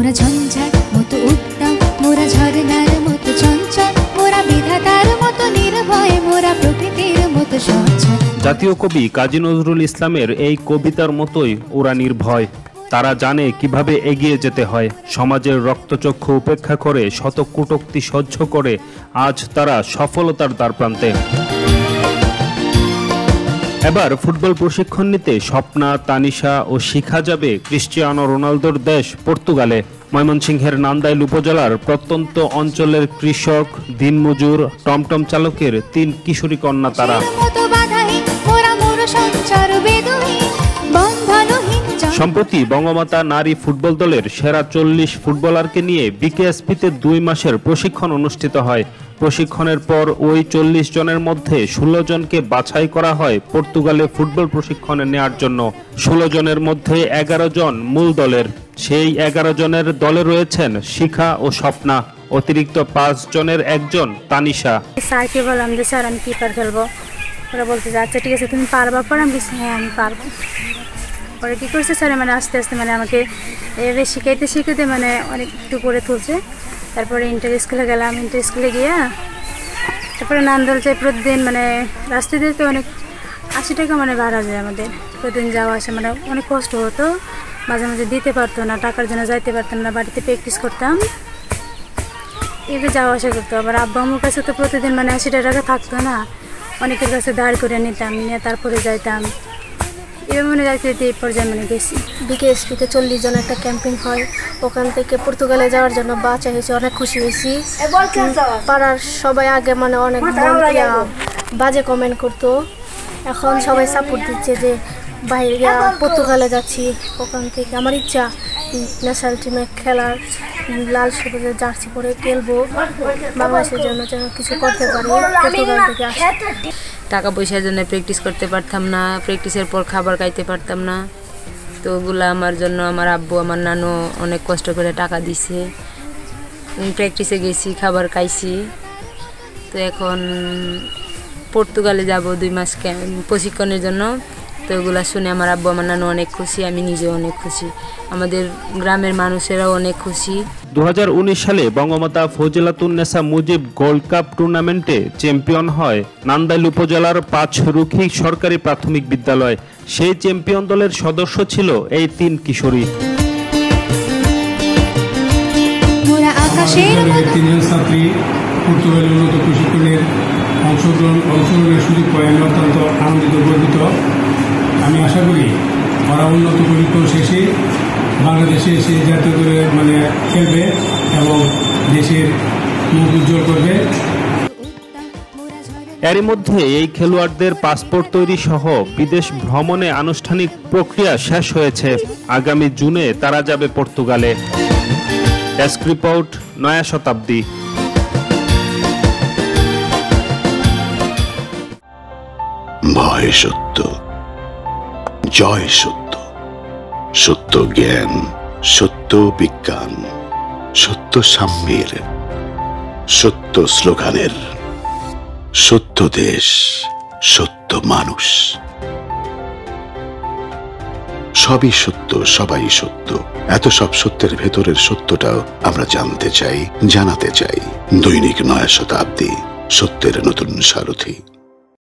মোরা মতো মোরা ঝরনার মতো চঞ্চল, মোরা বিধাতার মতো নির্ভয়, মোরা প্রকৃতির মতো জাতীয় কবি কাজী নজরুল ইসলামের এই কবিতার মতোই ওরা নির্ভয়। তারা জানে কীভাবে এগিয়ে যেতে হয়। সমাজের রক্তচক্ষু উপেক্ষা করে শত কূটোক্তি সহ্য করে, আজ তারা সফলতার দ্বার প্রান্তে এবার ফুটবল প্রশিক্ষণ নিতে স্বপ্না, তানিশা ও শিখা যাবে ক্রিশ্চিয়ানো রোনালদোর দেশ পর্তুগালে। ময়মনসিংহের নান্দাইল উপজেলার প্রত্যন্ত অঞ্চলের কৃষক, দিনমজুর, টমটম চালকের তিন কিশোরী কন্যা তারা। সম্প্রতি বঙ্গমাতা নারী ফুটবল দলের সেরা চল্লিশ ফুটবলারকে নিয়ে বিকেএসপিতে দুই মাসের প্রশিক্ষণ অনুষ্ঠিত হয়। প্রশিক্ষণের পর ওই চল্লিশ জনের মধ্যে ষোলো জনকে বাছাই করা হয় পর্তুগালে ফুটবল প্রশিক্ষণে নেয়ার জন্য। ষোলো জনের মধ্যে এগারো জন মূল দলের। সেই এগারো জনের দলে রয়েছেন শিখা ও স্বপ্না। অতিরিক্ত পাঁচ জনের একজন তানিশা। খেলব। ওরা বলতে যে আচ্ছা ঠিক আছে, তুমি পারবা পর আমি হ্যাঁ আমি পারব। পরে কী করছে? স্যার মানে আস্তে আস্তে মানে আমাকে এভাবে শিখাইতে শিখাইতে মানে অনেক একটু করে তুলছে। তারপরে ইন্টার স্কুলে গেলাম। ইন্টার স্কুলে গিয়ে তারপরে নান্দল যাই প্রতিদিন মানে রাস্তা দিয়ে তো অনেক আশি টাকা মানে ভাড়া যায় আমাদের। প্রতিদিন যাওয়া আসা মানে অনেক কষ্ট হতো। মাঝে মাঝে দিতে পারতো না, টাকার জন্য যাইতে পারতাম না, বাড়িতে প্র্যাকটিস করতাম। এভাবে যাওয়া আসা করতো। আবার আব্বা কাছে তো প্রতিদিন মানে আশি টাকা থাকতো না। অনেকের কাছে দাঁড় করে নিতাম, নিয়ে তারপরে যাইতাম। এভাবে মানে এই পর্যায়ে মানে গেছি বিকেএসপিতে চল্লিশ জন একটা ক্যাম্পিং হয়। ওখান থেকে পর্তুগালে যাওয়ার জন্য বাচ্চা হয়েছে অনেক খুশি হয়েছি। পাড়ার সবাই আগে মানে অনেক বাজে কমেন্ট করতো। এখন সবাই সাপোর্ট দিচ্ছে যে বাইরে পর্তুগালে যাচ্ছি ওখান থেকে। আমার ইচ্ছা ন্যাশনাল টিমে খেলার লাল সবুজের জার্সি পরে খেলব। বাংলাদেশের জন্য যেন কিছু করতে পারি পর্তুগাল থেকে আসি টাকা পয়সার জন্য প্র্যাকটিস করতে পারতাম না প্র্যাকটিসের পর খাবার খাইতে পারতাম না। তো ওগুলো আমার জন্য আমার আব্বু, আমার নানু অনেক কষ্ট করে টাকা দিছে। প্র্যাকটিসে গেছি, খাবার খাইছি। তো এখন পর্তুগালে যাব দুই মাস প্রশিক্ষণের জন্য। তো ওগুলো শুনে আমার আব্বু আমার নানু অনেক খুশি আমি নিজেও অনেক খুশি। আমাদের গ্রামের মানুষেরাও অনেক খুশি। দুহাজার উনিশ সালে বঙ্গমাতা ফজিলাতুন্নেসা মুজিব গোল্ড কাপ টুর্নামেন্টে চ্যাম্পিয়ন হয় নান্দাইল উপজেলার পাঁচরুখি সরকারি প্রাথমিক বিদ্যালয়। সেই চ্যাম্পিয়ন দলের সদস্য ছিল এই তিন কিশোরী। তিনজন ছাত্রী উন্নত প্রশিক্ষণের অংশগ্রহণ অংশগ্রহণের সুযোগ পাই আমি অত্যন্ত আনন্দিত গর্বিত। ওরা উন্নত প্রশিক্ষণ শেষে বাংলাদেশে এসে জাতীয় দলে মানে খেলবে এবং দেশের মুখ উজ্জ্বল করবে। এরই মধ্যে এই খেলোয়াড়দের পাসপোর্ট তৈরি সহ বিদেশ ভ্রমণে আনুষ্ঠানিক প্রক্রিয়া শেষ হয়েছে। আগামী জুনে তারা যাবে পর্তুগালে। ডেস্ক রিপোর্ট নয়া শতাব্দী। ভয় সত্য জয় সত্য। সত্য জ্ঞান, সত্য বিজ্ঞান, সত্য সাম্যের, সত্য স্লোগানের, সত্য দেশ, সত্য মানুষ। সবই সত্য, সবাই সত্য। এত সব সত্যের ভেতরের সত্যটাও আমরা জানতে চাই, জানাতে চাই। দৈনিক নয়া শতাব্দী, সত্যের নতুন সারথী।